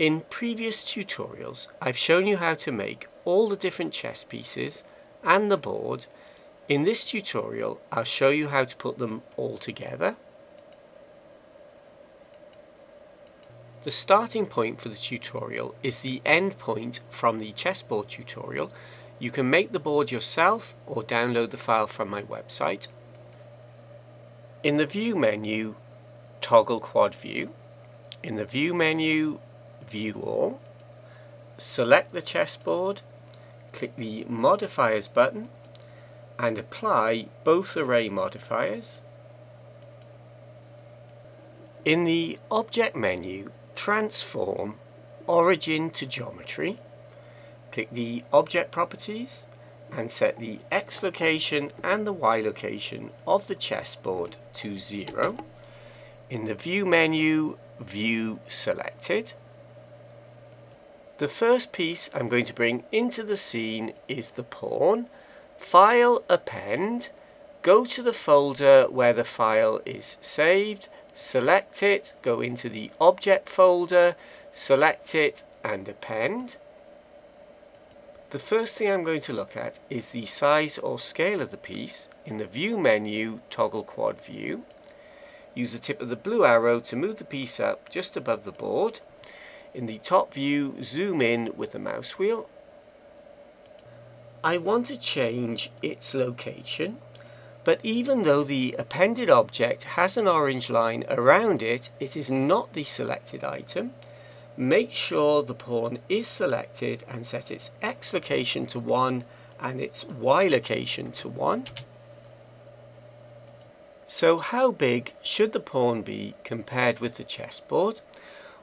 In previous tutorials I've shown you how to make all the different chess pieces and the board. In this tutorial I'll show you how to put them all together. The starting point for the tutorial is the end point from the chessboard tutorial. You can make the board yourself or download the file from my website. In the View menu, toggle Quad View. In the View menu, View All. Select the chessboard, click the Modifiers button and apply both array modifiers. In the Object menu, transform Origin to Geometry. Click the Object Properties and set the X location and the Y location of the chessboard to 0. In the View menu, View Selected. The first piece I'm going to bring into the scene is the pawn. File Append. Go to the folder where the file is saved, select it, go into the Object folder, select it and append. The first thing I'm going to look at is the size or scale of the piece. In the View menu, toggle Quad View. Use the tip of the blue arrow to move the piece up just above the board. In the top view, zoom in with the mouse wheel. I want to change its location, but even though the appended object has an orange line around it, it is not the selected item. Make sure the pawn is selected and set its X location to 1 and its Y location to 1. So how big should the pawn be compared with the chessboard?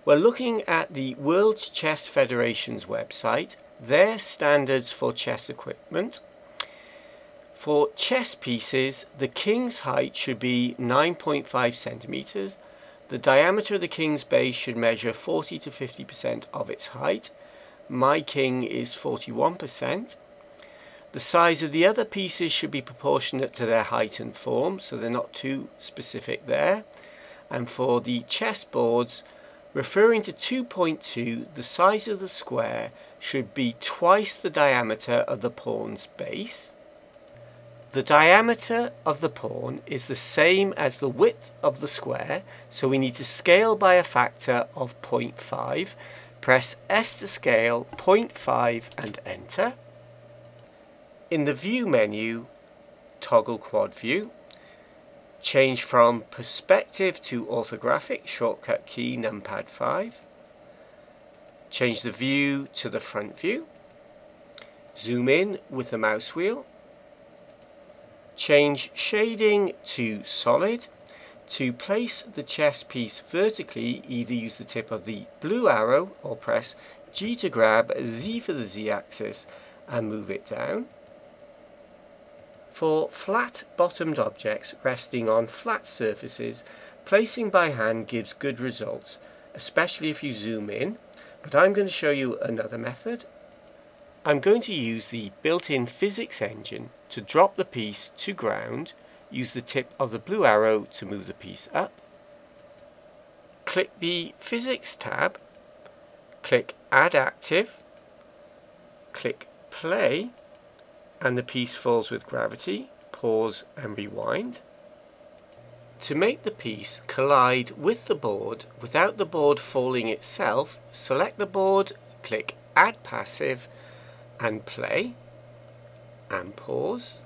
Well, looking at the World Chess Federation's website, their standards for chess equipment, for chess pieces, the king's height should be 9.5 centimeters, the diameter of the king's base should measure 40 to 50% of its height. My king is 41%. The size of the other pieces should be proportionate to their height and form, so they're not too specific there. And for the chessboards, referring to 2.2, the size of the square should be twice the diameter of the pawn's base. The diameter of the pawn is the same as the width of the square, so we need to scale by a factor of 0.5. Press S to scale 0.5 and enter. In the View menu, toggle Quad View. Change from perspective to orthographic, shortcut key numpad 5. Change the view to the front view. Zoom in with the mouse wheel Change shading to solid. To place the chess piece vertically, either use the tip of the blue arrow or press G to grab, Z for the Z axis and move it down. For flat bottomed objects resting on flat surfaces, placing by hand gives good results, especially if you zoom in, but I'm going to show you another method. I'm going to use the built-in physics engine to drop the piece to ground. Use the tip of the blue arrow to move the piece up. Click the physics tab. Click add active. Click play and the piece falls with gravity. Pause and rewind. To make the piece collide with the board without the board falling itself, select the board, click Add Passive and play and pause.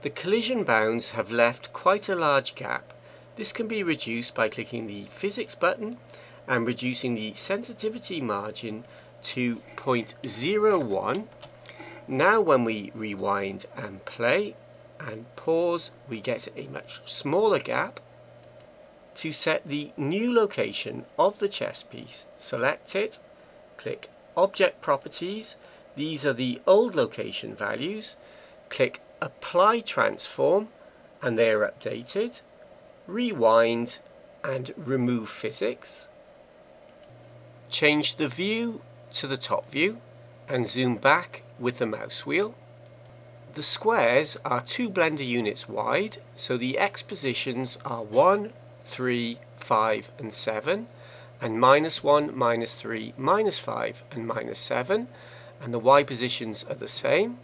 The collision bounds have left quite a large gap. This can be reduced by clicking the physics button and reducing the sensitivity margin to 0.01. Now when we rewind and play and pause we get a much smaller gap. To set the new location of the chess piece, select it, click object properties. These are the old location values. Click apply transform and they are updated. Rewind and remove physics. Change the view to the top view and zoom back with the mouse wheel. The squares are two blender units wide, so the X positions are 1, 3, 5 and 7 and minus 1, minus 3, minus 5 and minus 7 and the Y positions are the same.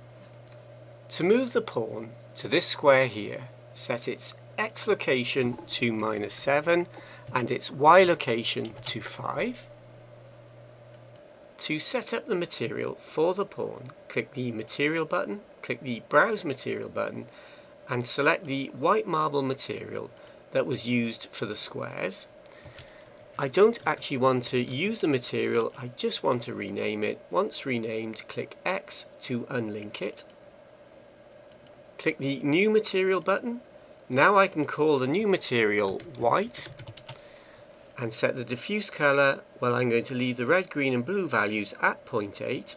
To move the pawn to this square here, set its X location to minus 7 and its Y location to 5. To set up the material for the pawn, click the Material button, click the Browse Material button and select the white marble material that was used for the squares. I don't actually want to use the material, I just want to rename it. Once renamed, click X to unlink it. Click the New Material button. Now I can call the new material white and set the diffuse color, well I'm going to leave the red, green and blue values at 0.8.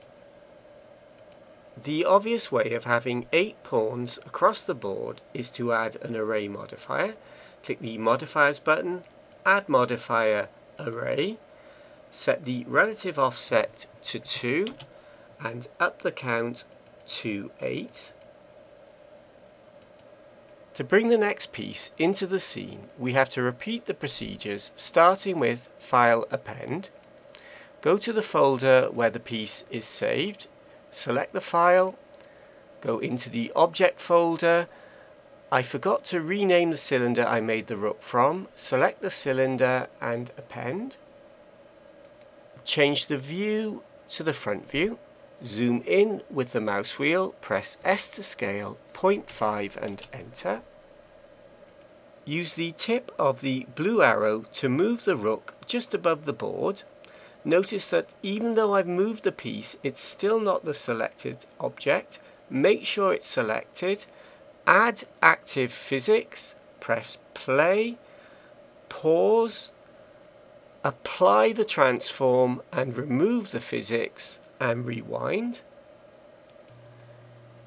The obvious way of having 8 pawns across the board is to add an array modifier. Click the Modifiers button, add modifier array, set the relative offset to 2 and up the count to 8. To bring the next piece into the scene, we have to repeat the procedures starting with File Append. Go to the folder where the piece is saved, select the file, go into the Object folder I forgot to rename the cylinder I made the rook from. Select the cylinder and append. Change the view to the front view. Zoom in with the mouse wheel. Press S to scale 0.5 and enter. Use the tip of the blue arrow to move the rook just above the board. Notice that even though I've moved the piece, it's still not the selected object. Make sure it's selected add active physics, press play, pause, apply the transform and remove the physics and rewind.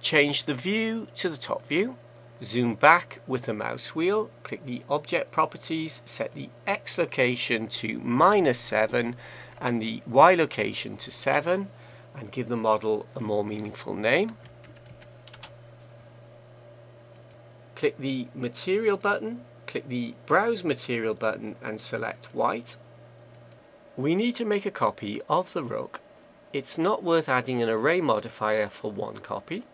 Change the view to the top view. Zoom back with the mouse wheel, click the object properties, set the X location to minus 7 and the Y location to 7 and give the model a more meaningful name. click the Material button, click the Browse Material button and select White. We need to make a copy of the rook. It's not worth adding an array modifier for one copy.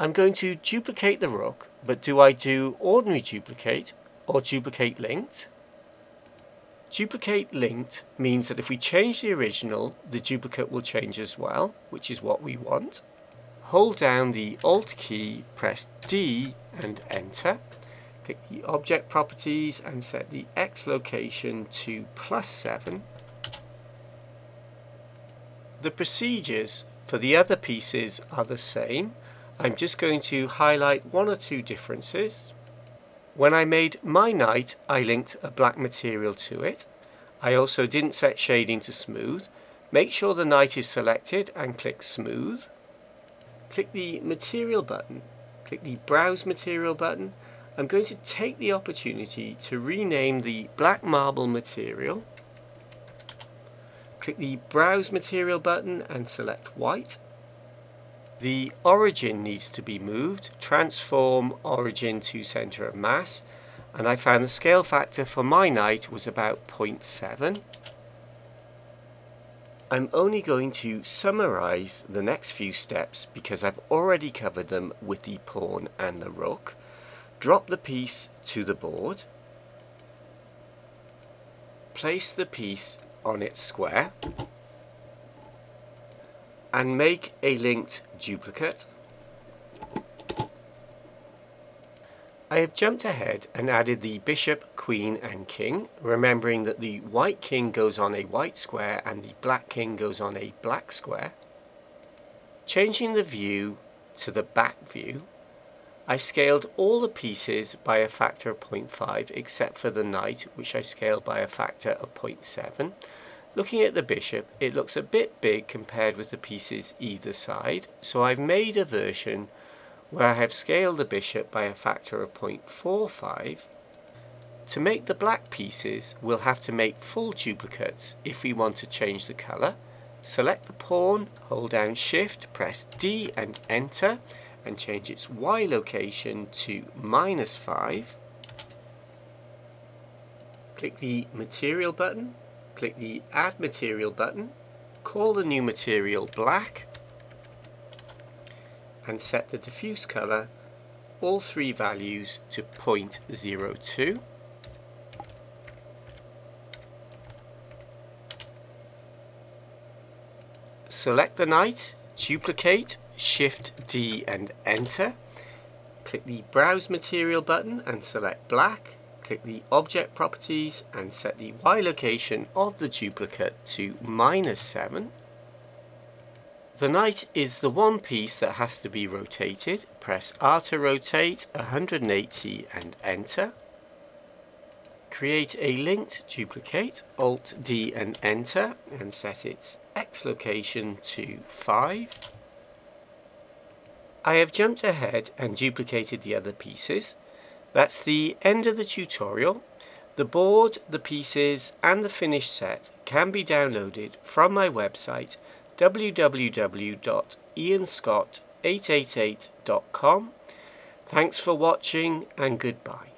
I'm going to duplicate the rook, but do I do ordinary duplicate or duplicate linked? Duplicate linked means that if we change the original, the duplicate will change as well, which is what we want. Hold down the Alt key, press D and enter. Click the object properties and set the X location to plus 7. The procedures for the other pieces are the same. I'm just going to highlight one or two differences. When I made my knight, I linked a black material to it. I also didn't set shading to smooth. Make sure the knight is selected and click smooth. Click the material button click the Browse Material button. I'm going to take the opportunity to rename the black marble material. Click the Browse Material button and select white. The origin needs to be moved. Transform origin to center of mass. And I found the scale factor for my knight was about 0.7. I'm only going to summarize the next few steps because I've already covered them with the pawn and the rook. Drop the piece to the board. Place the piece on its square and make a linked duplicate I have jumped ahead and added the bishop, queen and king, remembering that the white king goes on a white square and the black king goes on a black square. Changing the view to the back view, I scaled all the pieces by a factor of 0.5 except for the knight, which I scaled by a factor of 0.7. Looking at the bishop, it looks a bit big compared with the pieces either side, so I've made a version where I have scaled the bishop by a factor of 0.45. To make the black pieces, we'll have to make full duplicates if we want to change the colour. Select the pawn, hold down shift, press D and enter and change its Y location to minus 5. Click the material button, click the Add Material button, call the new material black, and set the diffuse color all three values to 0.02. Select the knight, duplicate, Shift D and enter. Click the Browse Material button and select black. Click the Object Properties and set the Y location of the duplicate to minus 7. The knight is the one piece that has to be rotated. Press R to rotate 180 and enter. Create a linked duplicate, Alt D and enter, and set its X location to 5. I have jumped ahead and duplicated the other pieces. That's the end of the tutorial. The board, the pieces and the finished set can be downloaded from my website www.ianscott888.com. Thanks for watching and goodbye.